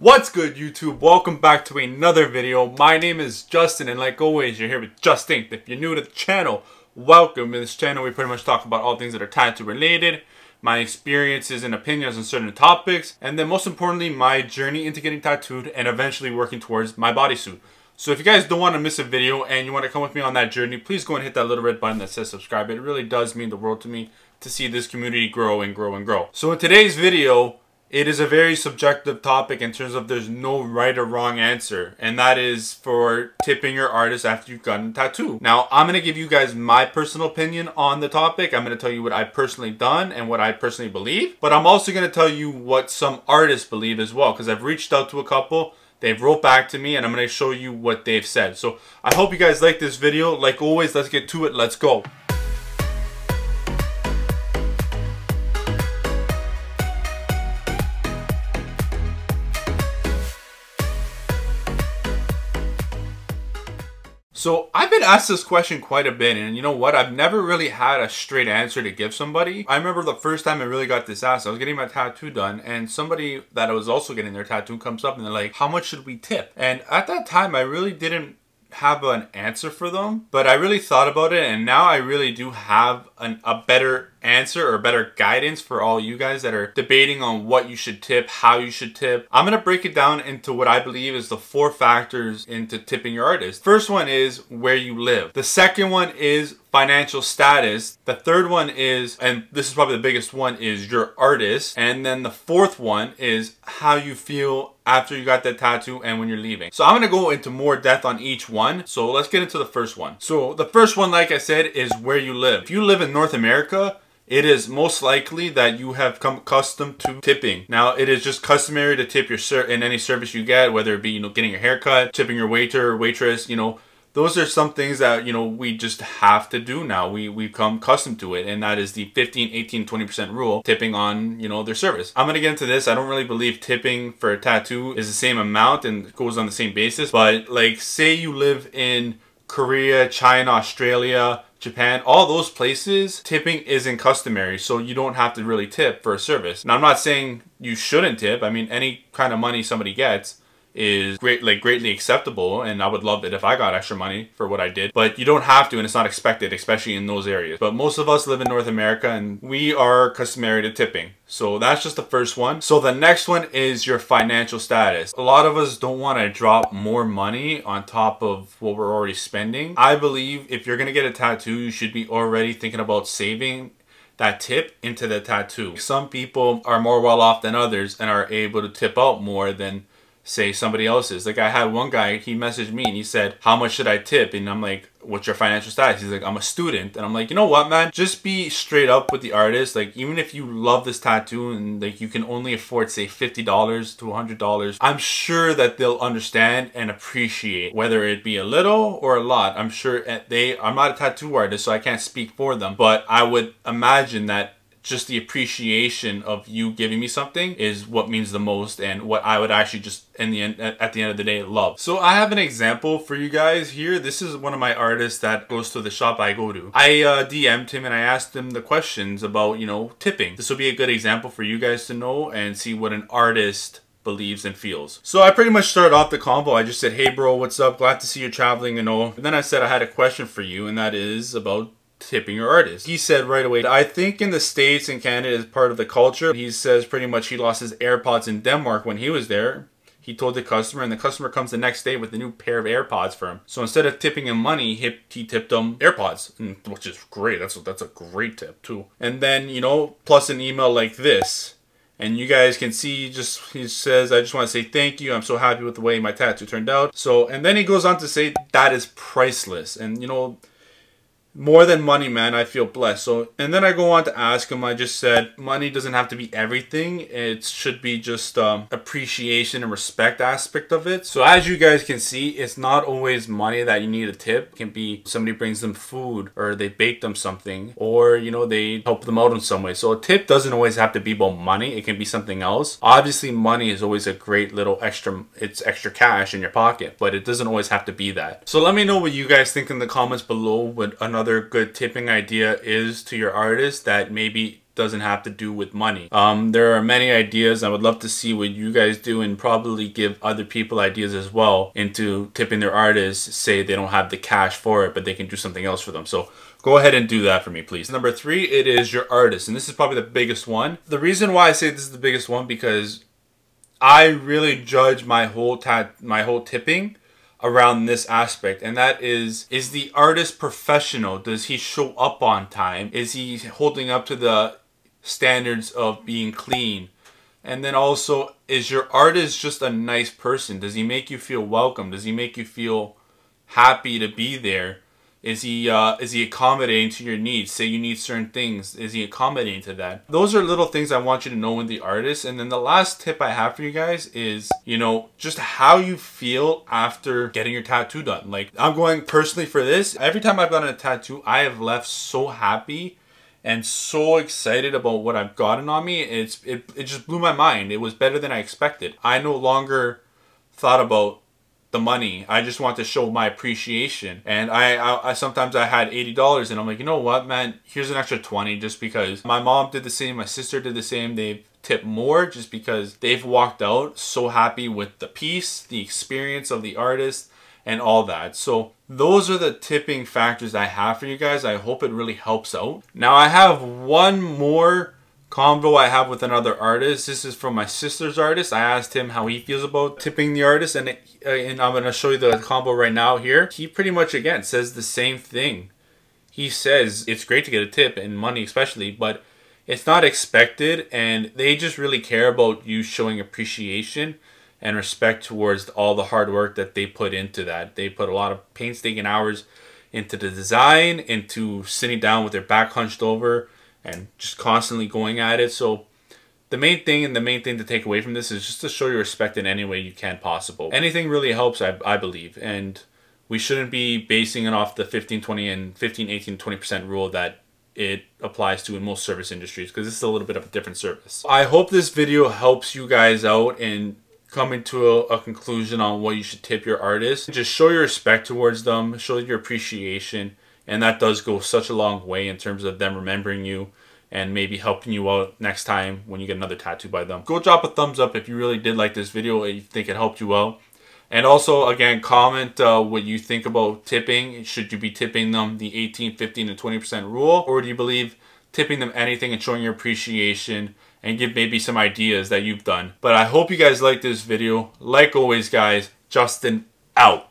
What's good YouTube? Welcome back to another video. My name is Justin and like always you're here with JustINKD. If you're new to the channel, welcome. In this channel we pretty much talk about all things that are tattoo related, my experiences and opinions on certain topics, and then most importantly my journey into getting tattooed and eventually working towards my bodysuit. So if you guys don't want to miss a video and you want to come with me on that journey, please go and hit that little red button that says subscribe. It really does mean the world to me to see this community grow and grow and grow. So in today's video, it is a very subjective topic in terms of there's no right or wrong answer and that is for tipping your artist after you've gotten a tattoo now i'm going to give you guys my personal opinion on the topic i'm going to tell you what i personally done and what i personally believe but i'm also going to tell you what some artists believe as well because i've reached out to a couple They've wrote back to me and I'm going to show you what they've said. So I hope you guys like this video. Like always, let's get to it. Let's go. So I've been asked this question quite a bit and you know what? I've never really had a straight answer to give somebody. I remember the first time I really got this asked, I was getting my tattoo done and somebody that was also getting their tattoo comes up and they're like, how much should we tip? And at that time, I really didn't have an answer for them, but I really thought about it and now I really do have an, a better answer or better guidance for all you guys that are debating on what you should tip, how you should tip. I'm going to break it down into what I believe is the four factors into tipping your artist. First one is where you live. The second one is financial status. The third one is, and this is probably the biggest one, is your artist. And then the fourth one is how you feel after you got that tattoo and when you're leaving. So I'm to go into more depth on each one. So let's get into the first one. So the first one, like I said, is where you live. If you live in North America, it is most likely that you have come accustomed to tipping. Now, it is just customary to tip your ser in any service you get, whether it be, you know, getting your haircut, tipping your waiter or waitress, you know, those are some things that you know we just have to do now. We we come accustomed to it and that is the 15 18 20 percent rule tipping on you know their service. I'm gonna get into this. I don't really believe tipping for a tattoo is the same amount and goes on the same basis but like say you live in korea china australia Japan, all those places, tipping isn't customary, so you don't have to really tip for a service. Now, I'm not saying you shouldn't tip. I mean, any kind of money somebody gets is great like greatly acceptable and I would love it if I got extra money for what I did but you don't have to and it's not expected especially in those areas. But most of us live in North America and we are customary to tipping. So that's just the first one. So the next one is your financial status. A lot of us don't want to drop more money on top of what we're already spending. I believe if you're gonna get a tattoo you should be already thinking about saving that tip into the tattoo. Some people are more well off than others and are able to tip out more than say somebody else's. Like I had one guy, he messaged me and he said, how much should I tip? And I'm like, what's your financial status? He's like, I'm a student. And I'm like, you know what, man? Just be straight up with the artist. Like, even if you love this tattoo and like you can only afford, say, $50 to $100, I'm sure that they'll understand and appreciate whether it be a little or a lot. I'm sure eh, they, I'm not a tattoo artist, so I can't speak for them, but I would imagine that just the appreciation of you giving me something is what means the most and what I would actually just in the end at the end of the day love. So I have an example for you guys here. This is one of my artists that goes to the shop I go to. I uh, DM'd him and I asked him the questions about, you know, tipping. This will be a good example for you guys to know and see what an artist believes and feels. So I pretty much started off the combo. I just said, hey bro, what's up? Glad to see you traveling and all. And then I said I had a question for you and that is about tipping your artist. He said right away, I think in the States and Canada is part of the culture. He says pretty much he lost his AirPods in Denmark when he was there. He told the customer, and the customer comes the next day with a new pair of AirPods for him. So instead of tipping him money, he, tipped him AirPods, which is great. That's a, that's a great tip too. And then you know, plus an email like this. And you guys can see just he says, I just want to say thank you. I'm so happy with the way my tattoo turned out. So and then he goes on to say that is priceless. And you know, more than money, man, I feel blessed. So, and then I go on to ask him, I just said, money doesn't have to be everything. It should be just um, appreciation and respect aspect of it. So as you guys can see, it's not always money that you need a tip. It can be somebody brings them food or they bake them something or, you know, they help them out in some way. So a tip doesn't always have to be about money. It can be something else. Obviously, money is always a great little extra, it's extra cash in your pocket, but it doesn't always have to be that. So let me know what you guys think in the comments below with another good tipping idea is to your artist that maybe doesn't have to do with money. Um, there are many ideas. I would love to see what you guys do and probably give other people ideas as well into tipping their artists. Say they don't have the cash for it, but they can do something else for them. So go ahead and do that for me, please. Number three, it is your artist. And this is probably the biggest one. The reason why I say this is the biggest one because I really judge my whole my whole tipping around this aspect and that is is the artist professional? Does he show up on time? Is he holding up to the standards of being clean? And then also is your artist just a nice person? Does he make you feel welcome? Does he make you feel happy to be there is he uh, is he accommodating to your needs? Say you need certain things. Is he accommodating to that? Those are little things I want you to know in the artist. And then the last tip I have for you guys is, you know, just how you feel after getting your tattoo done. Like I'm going personally for this. Every time I've gotten a tattoo, I have left so happy and so excited about what I've gotten on me. It's it, it just blew my mind. It was better than I expected. I no longer thought about the money. I just want to show my appreciation. And I, I, I sometimes I had eighty dollars, and I'm like, you know what, man? Here's an extra twenty, just because my mom did the same, my sister did the same. They've tipped more just because they've walked out so happy with the piece, the experience of the artist, and all that. So those are the tipping factors I have for you guys. I hope it really helps out. Now I have one more convo I have with another artist. This is from my sister's artist. I asked him how he feels about tipping the artist, and it, uh, and I'm gonna show you the combo right now here. He pretty much again says the same thing. He says it's great to get a tip and money especially, but it's not expected, and they just really care about you showing appreciation and respect towards all the hard work that they put into that. They put a lot of painstaking hours into the design, into sitting down with their back hunched over and just constantly going at it. So the main thing and the main thing to take away from this is just to show your respect in any way you can possible. Anything really helps, I, I believe, and we shouldn't be basing it off the 15, 20, and 15, 18, 20% rule that it applies to in most service industries because this is a little bit of a different service. I hope this video helps you guys out and coming to a, a, conclusion on what you should tip your artist. Just show your respect towards them, show your appreciation, and that does go such a long way in terms of them remembering you and maybe helping you out next time when you get another tattoo by them. Go drop a thumbs up if you really did like this video and you think it helped you out. And also, again, comment uh, what you think about tipping. Should you be tipping them the 18, 15, and 20% rule? Or do you believe tipping them anything and showing your appreciation and give maybe some ideas that you've done? But I hope you guys liked this video. Like always, guys, Justin out.